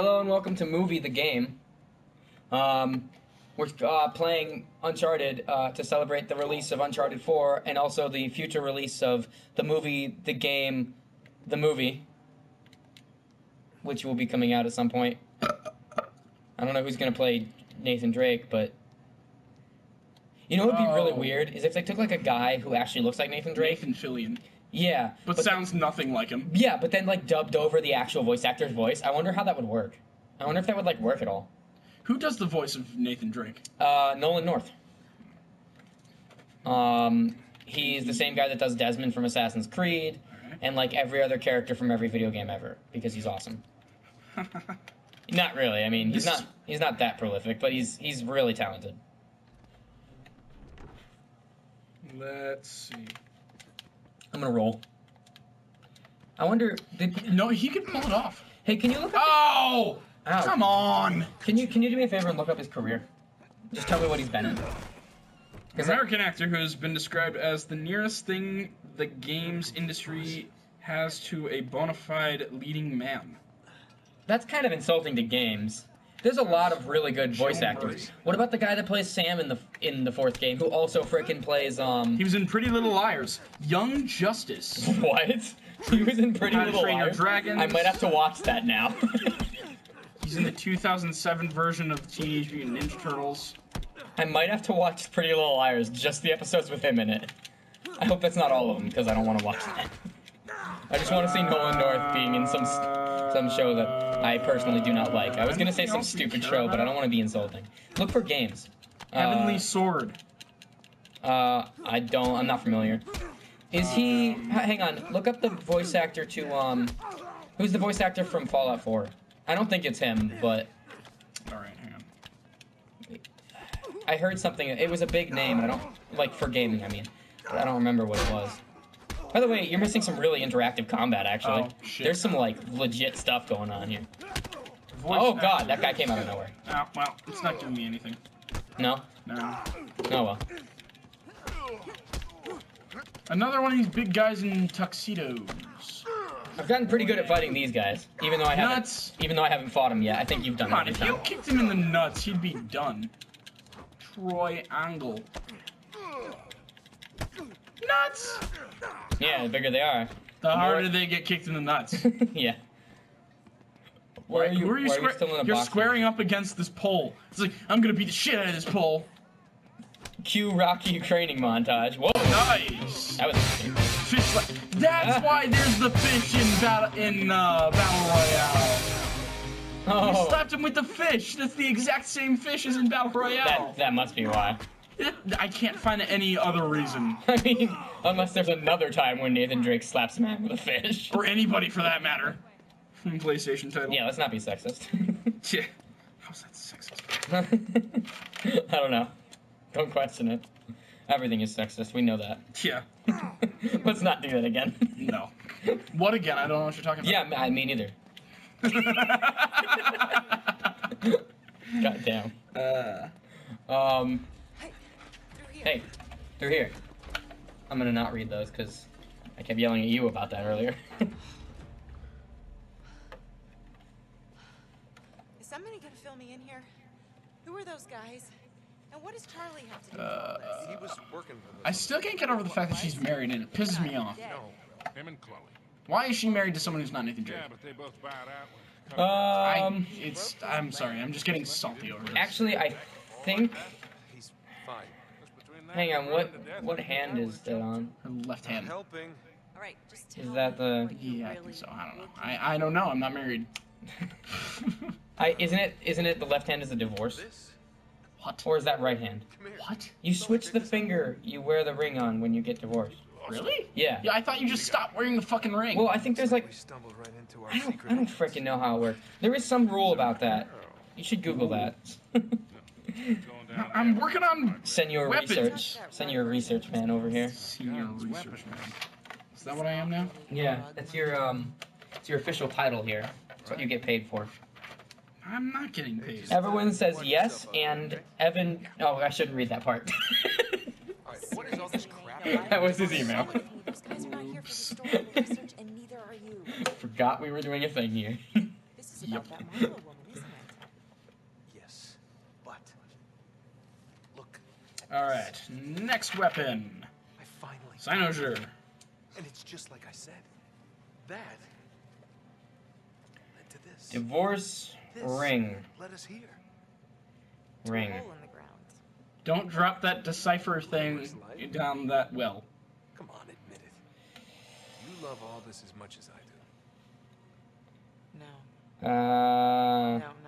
Hello and welcome to Movie the Game. Um, we're uh, playing Uncharted uh, to celebrate the release of Uncharted 4 and also the future release of the movie, the game, the movie, which will be coming out at some point. I don't know who's going to play Nathan Drake, but. You know what would be really Oh. weird is if they took like a guy who actually looks like Nathan Drake. Nathan Fillion, Yeah, but, sounds nothing like him. yeah, but then like dubbed over the actual voice actor's voice. I wonder how that would work. I wonder if that would like work at all. Who does the voice of Nathan Drake? Uh, Nolan North. Um, he's the same guy that does Desmond from Assassin's Creed, and like every other character from every video game ever because he's awesome. Not really. I mean, he's This- not he's not that prolific, but he's he's really talented. Let's see. I'm gonna roll. I wonder. Did, No, he could pull it off. hey, can you look up? Oh, Ow. come on! Can you can you do me a favor and look up his career? Just tell me what he's been in. An 'Cause I- American actor who has been described as the nearest thing the games industry has to a bona fide leading man. That's kind of insulting to games. There's a lot of really good voice Show 'em actors. mercy. What about the guy that plays Sam in the in the fourth game, who also frickin' plays um? He was in Pretty Little Liars. Young Justice. What? He was in Pretty Little Train Liars. Dragons. I might have to watch that now. He's in the 2007 version of Teenage Mutant Ninja Turtles. I might have to watch Pretty Little Liars, just the episodes with him in it. I hope that's not all of them because I don't want to watch that. I just want to see Nolan North being in some some show that I personally do not like. I was gonna say some stupid show, but I don't want to be insulting. Look for games. Heavenly Uh, Sword. Uh, I don't. I'm not familiar. Is he? Hang on. Look up the voice actor to um. Who's the voice actor from Fallout 4? I don't think it's him, but Alright, hang on. I heard something. It was a big name, and I don't like for gaming. I mean, but I don't remember what it was. By the way, you're missing some really interactive combat. Actually, Oh, shit. there's some like legit stuff going on here. Voice Oh god, that guy came out of nowhere. Oh, well, it's not giving me anything. No, No. oh well. Another one of these big guys in tuxedos. I've gotten pretty good at fighting these guys, even though I haven't. Nuts. Even though I haven't fought him yet. I think you've done Come on, if you kicked him in the nuts, he'd be done. Troy Angle. Nuts! Yeah, the bigger they are. The harder more- they get kicked in the nuts. yeah. Why are you, Who are you, are you square- still in a You're box? squaring up against this pole. It's like, I'm gonna beat the shit out of this pole. Cue Rocky training montage. Whoa, Nice! that was. Fish like, that's Ah. why there's the fish in battle in uh, battle royale. You Oh, slapped him with the fish. That's the exact same fish as in battle royale. that that must be why. I can't find any other reason, I mean, unless there's another time when Nathan Drake slaps a man with a fish. or anybody for that matter. PlayStation title. Yeah, let's not be sexist. Yeah. How's that sexist? I don't know. Don't question it. Everything is sexist. We know that. Yeah. let's not do that again. No. What again? I don't know what you're talking about. yeah. I me neither. God damn. uh, Um. Hey, through here. I'm gonna not read those because I kept yelling at you about that earlier. Is somebody gonna fill me in here? Who are those guys? And what does Charlie have to do with Uh, all this? He was working for I still can't get over the fact that she's married, and it pisses me off. Dead. No, him and Chloe. Why is she married to someone who's not Nathan Drake? Yeah, but they both bowed out. when it come um. I, it's. I'm sorry. I'm just getting salty over this. Actually, I think. He's fine. Just between that Hang on. What running to death, what hand is is that on? her left hand. helping. All right, just tell Is that the? what Yeah, I think so. I don't know. I, I don't know. I'm not married. I isn't it isn't it the left hand is a divorce what? or is that right hand? What? You switch the finger you wear the ring on when you get divorced. Really? Yeah. Yeah, I thought you just stopped wearing the fucking ring. Well, I think there's like We stumbled right into our I don't secret. I don't freaking know how it works. There is some rule about that. You should Google that. Going I'm working on Senior Weapons. research. Senior research man over here. senior research man. Is that what I am now? Yeah, that's your um, it's your official title here. That's what you get paid for. I'm not getting paid. Everyone says yes, and Evan. Oh, I shouldn't read that part. All right, what is all this crap? that was his email. Those guys are not here for historical research, and neither are you. Forgot we were doing a thing here. Yep. About that Marlowe woman. All right, next weapon. I finally. Cyanoger. And it's just like I said. That led to this. Divorce This ring. Led us here. To a Ring. in the ground. Don't drop that decipher thing down that well. Come on, admit it. You love all this as much as I do. No, Uh, no, not anymore.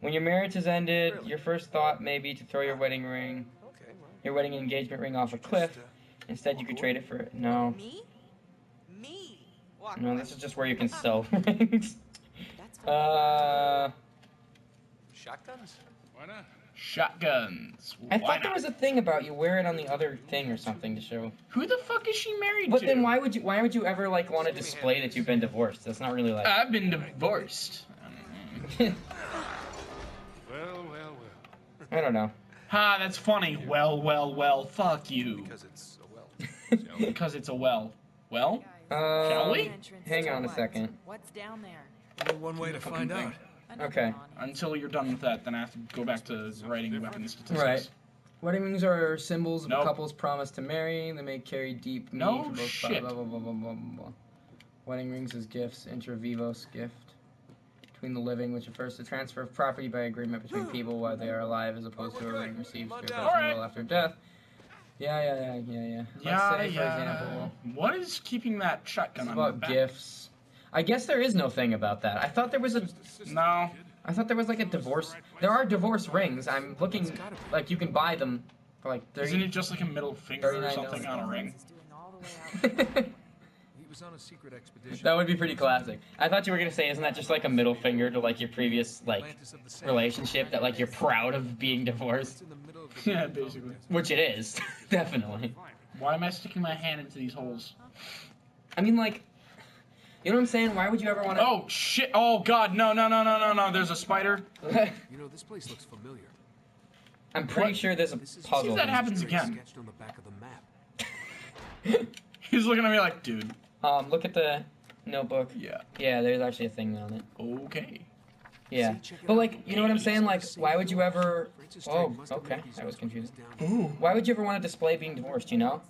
When your marriage has ended, Really? your first thought may be to throw your wedding ring, Okay, well. your wedding engagement ring off a cliff. Just, uh, Instead, you could trade it for no. Me? Me? Walk No, this is just where you can sell rings. That's. Uh, shotguns? Why not? Shotguns. I Why thought there was a thing about you wear it on the other thing or something to show. Who the fuck is she married But to? But then why would you? Why would you ever like want to display that you've been divorced? That's not really like. I've been divorced. I don't know. Ha, that's funny. Well, well, well. Fuck you. Because it's a well. Because it's a well. Well? Uh, Shall we? Hang on a second. What's down there? Only one way to find out. Okay. Until you're done with that, then I have to go back to writing weapon statistics. Right. Wedding rings are symbols of Nope. a couple's promise to marry. They may carry deep meaning No for both shit. Blah, blah, blah, blah, blah, blah, blah. Wedding rings as gifts, inter vivos gift between the living, which refers to transfer of property by agreement between hmm. people while they are alive, as opposed to a ring received Come on through a personal Alright. after death. Yeah, yeah, yeah, yeah, yeah. Let's Yeah, say, for yeah. example, What is keeping that shotgun it's on about back? gifts. I guess there is no thing about that. I thought there was a No. I thought there was like a divorce. There are divorce rings. I'm looking like you can buy them for like 30, Isn't it just like a middle finger or something on a ring? was on a secret expedition. that would be pretty classic. I thought you were gonna say, isn't that just like a middle finger to like your previous like Atlantis of the Sand. relationship that like you're proud of being divorced, It's in the middle of the Yeah, basically. which it is, definitely. Why am I sticking my hand into these holes? I mean, like, you know what I'm saying? Why would you ever want to? Oh shit! Oh god! No! No! No! No! No! No! There's a spider. You know, this place looks familiar. I'm pretty What? sure there's a This is puzzle. that happens again. Sketched on the back of the map. He's looking at me like, dude. Um, look at the notebook. Yeah. Yeah, there's actually a thing on it. Okay. Yeah, See, check it but like, you know what I'm saying? Like, why would you ever? Oh, Drake must have okay. I was instruments confusing. down here. Ooh. Why would you ever want to display being divorced? You know,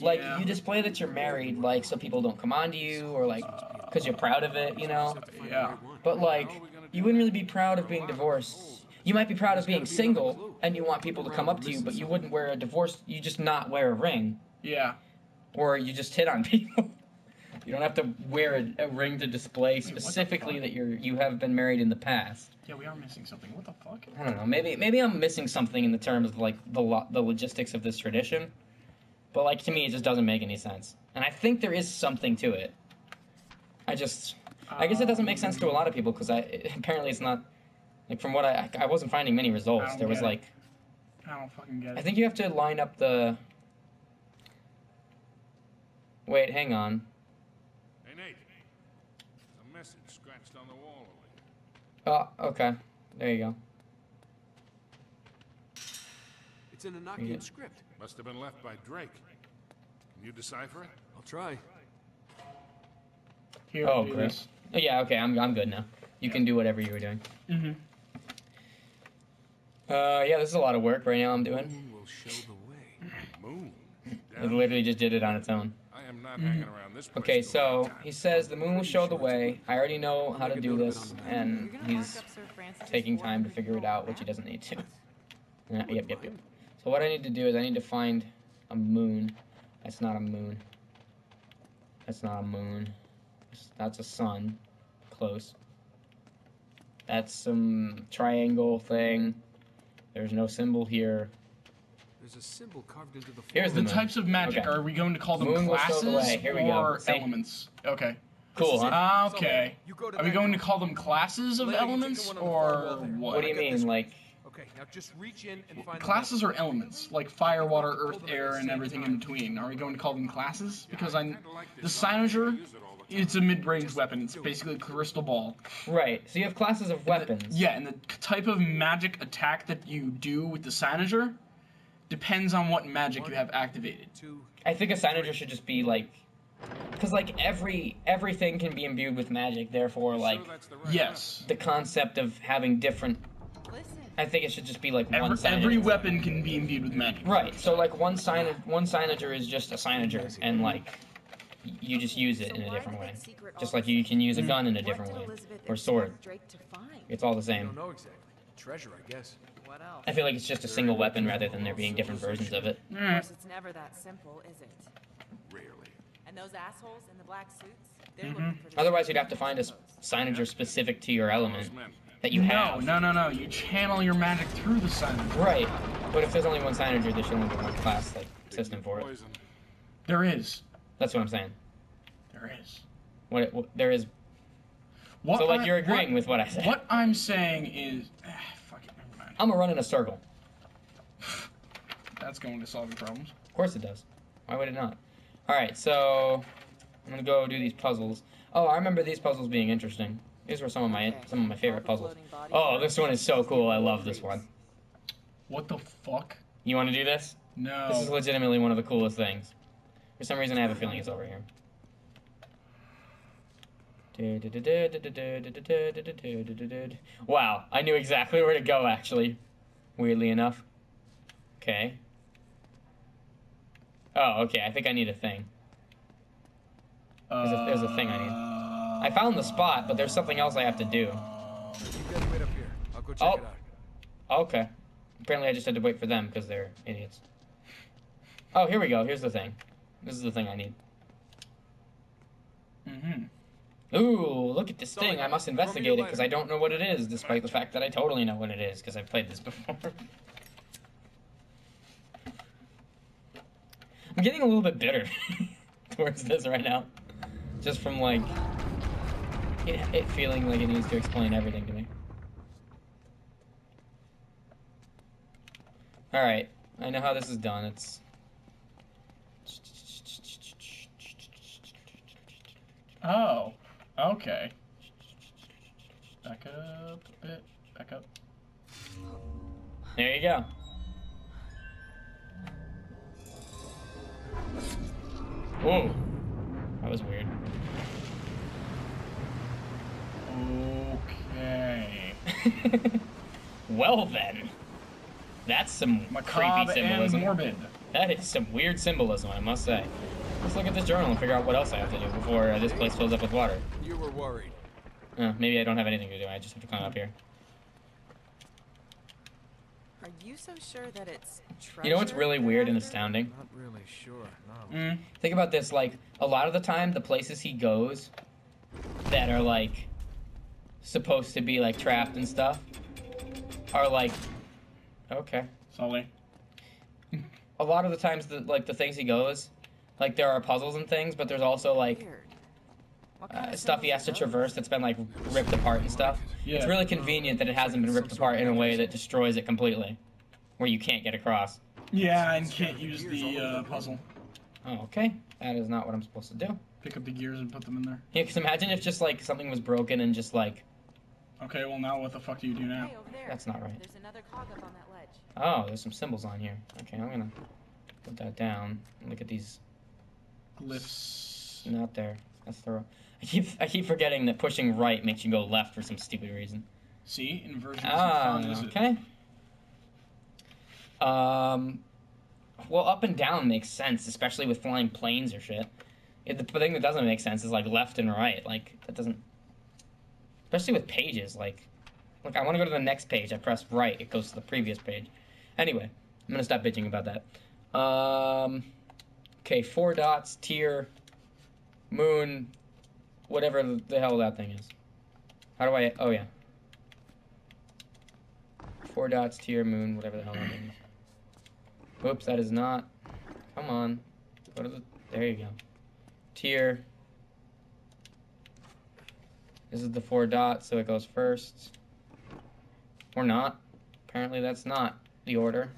like Yeah. you display that you're married, like so people don't come on to you, or like because you're proud of it. You know, Just have to find the Yeah. but like you wouldn't really be proud of being divorced. You might be proud of being single, and you want people to come up to you, but you wouldn't wear a divorce. You just not wear a ring, Yeah. or you just hit on people. You don't have to wear a, a ring to display specifically fuck? that you're you have been married in the past. Yeah, we are missing something. What the fuck? I don't know. Maybe maybe I'm missing something in the terms of like the lo- the logistics of this tradition, but like to me it just doesn't make any sense. And I think there is something to it. I just I guess it doesn't make sense to a lot of people because I apparently it's not like from what I I wasn't finding many results. There was it. like I don't fucking get it. I think you have to line up the. Wait, hang on. Hey, Nate. There's a message scratched on the wall over there. Oh, okay. There you go. It's in an Yeah. Script. Must have been left by Drake. Can you decipher it? I'll try. Here, Oh, do great. this. Oh, yeah, okay. I'm I'm good now. You can do whatever you were doing. Mm-hmm. Uh, yeah, this is a lot of work right now. I'm doing. Moon will show the way. Moon. It literally just did it on its own. I am not mm-hmm. hanging around this place. Okay, so he says the moon will show the way. I already know how to do note of it this, on the map. and he's mark up Sir Francis's taking time to figure it out, which he doesn't need to. Yep, yep, yep. So what I need to do is I need to find a moon. That's not a moon. That's not a moon. That's a sun. Close. That's some triangle thing. There's no symbol here. There's a symbol carved into the Here's The the types of magic Okay. are we going to call them Moon classes the way. Here we go. or elements? Okay. Cool, huh? Okay. You go Are we going to call them classes of Lady, elements one on the far or what? What do you Get this mean, like? Okay, now just reach in and find Classes the are elements, like fire, water, earth, air, and everything in between. Are we going to call them classes? Because I, Kinda like the this on- Cyanoger, use it all the time. it's a mid-range weapon. It's basically a crystal ball. Right. So you have classes of weapons. Yeah, and the type of magic attack that you do with the Cyanoger depends on what magic you have activated. two. I think a Cyanoger should just be like, because like every everything can be imbued with magic. Therefore, like the Yes. the concept of having different I think it should just be like one Every, every weapon can be imbued with magic. Right. So like one sign one signature is just a signature, and like you just use it in a different way. Just like you can use a Mm. gun in a different way, or sword. Drake to find? It's all the same. don't know exactly. Treasure, I guess. What else? I feel like it's just a single weapon rather than there being different versions of it. Of course, it's never that simple, is it? Rarely. And those assholes in the black suits, they're mm-hmm. looking for Otherwise, you'd have to find a signature specific to your element that you no, have. no, no, no. You channel your magic through the sign. Right. But if there's only one signature, there should only be one class like system for it. There is. That's what I'm saying. There is. What, what there is. What So like I- you're agreeing what, with what I said. What I'm saying is, ah, fuck it, never mind. I'm gonna run in a circle. That's going to solve your problems. Of course it does. Why would it not? All right, so I'm gonna go do these puzzles. Oh, I remember these puzzles being interesting. These were some of my Okay. some of my favorite puzzles. Oh, this one is so cool. I love this one. What the fuck? You want to do this? No. This is legitimately one of the coolest things. For some reason, I have a feeling it's over here. Wow, I knew exactly where to go, actually. Weirdly enough. Okay. Oh, okay, I think I need a thing. There's a- there's a thing I need. I found the spot, but there's something else I have to do. You guys wait up here. I'll go check Oh. it out. Okay. Apparently, I just had to wait for them because they're idiots. Oh, here we go. Here's the thing. This is the thing I need. Mm-hmm. Ooh, look at this thing. I must throw me a investigate it because I don't know what it is, despite the fact that I totally know what it is because I've played this before. I'm getting a little bit bitter towards this right now. Just from, like, it, it feeling like it needs to explain everything to me. Alright, I know how this is done. It's. Oh. Okay. Back up a bit. Back up. There you go. Whoa. That was weird. Okay. well then. That's some Macabre creepy symbolism. morbid. That is some weird symbolism, I must say. Let's look at this journal and figure out what else I have to do before uh, this place fills up with water. You were worried. Uh, maybe I don't have anything to do. I just have to climb up here. Are you so sure that it's You know what's really weird and after? astounding? Not really sure. No. Mm. Think about this, like, a lot of the time, the places he goes that are, like, supposed to be, like, trapped and stuff are, like, okay. Sully. A lot of the times, the, like, the things he goes, like, there are puzzles and things, but there's also, like, Weird. What kind uh, stuff he has to traverse that's been, like, ripped apart and stuff. Yeah. It's really convenient that it hasn't been ripped apart in a way that destroys it completely, where you can't get across. Yeah, and can't use the uh, puzzle. Oh, okay. That is not what I'm supposed to do. Pick up the gears and put them in there. Yeah, 'cause imagine if just, like, something was broken and just, like, Okay, well now what the fuck do you do now? Hey. That's not right. There's another cog up on that ledge. Oh, there's some symbols on here. Okay, I'm gonna put that down. Look at these. Glyphs. Not there. That's the. I keep I keep forgetting that pushing right makes you go left for some stupid reason. See, inversion Ah, fun, okay. Um, well, up and down makes sense, especially with flying planes or shit. It, the thing that doesn't make sense is like left and right. Like that doesn't. Especially with pages, like, look, I want to go to the next page. I press right, it goes to the previous page. Anyway, I'm gonna stop bitching about that. Um, okay, four dots, tier, moon, whatever the hell that thing is. How do I? Oh yeah. Four dots, tier, moon, whatever the hell that means. Oops, that is not. Come on. There you go. Tier. This is the four dots, so it goes first. Or not. Apparently, that's not the order.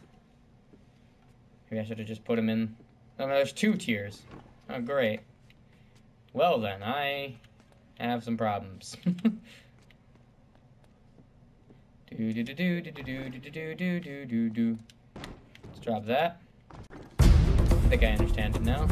Maybe I should have just put them in. Oh, there's two tiers. Oh, great. Well, then, I have some problems. do do do do do do do do do do do do. Let's drop that. I think I understand it now.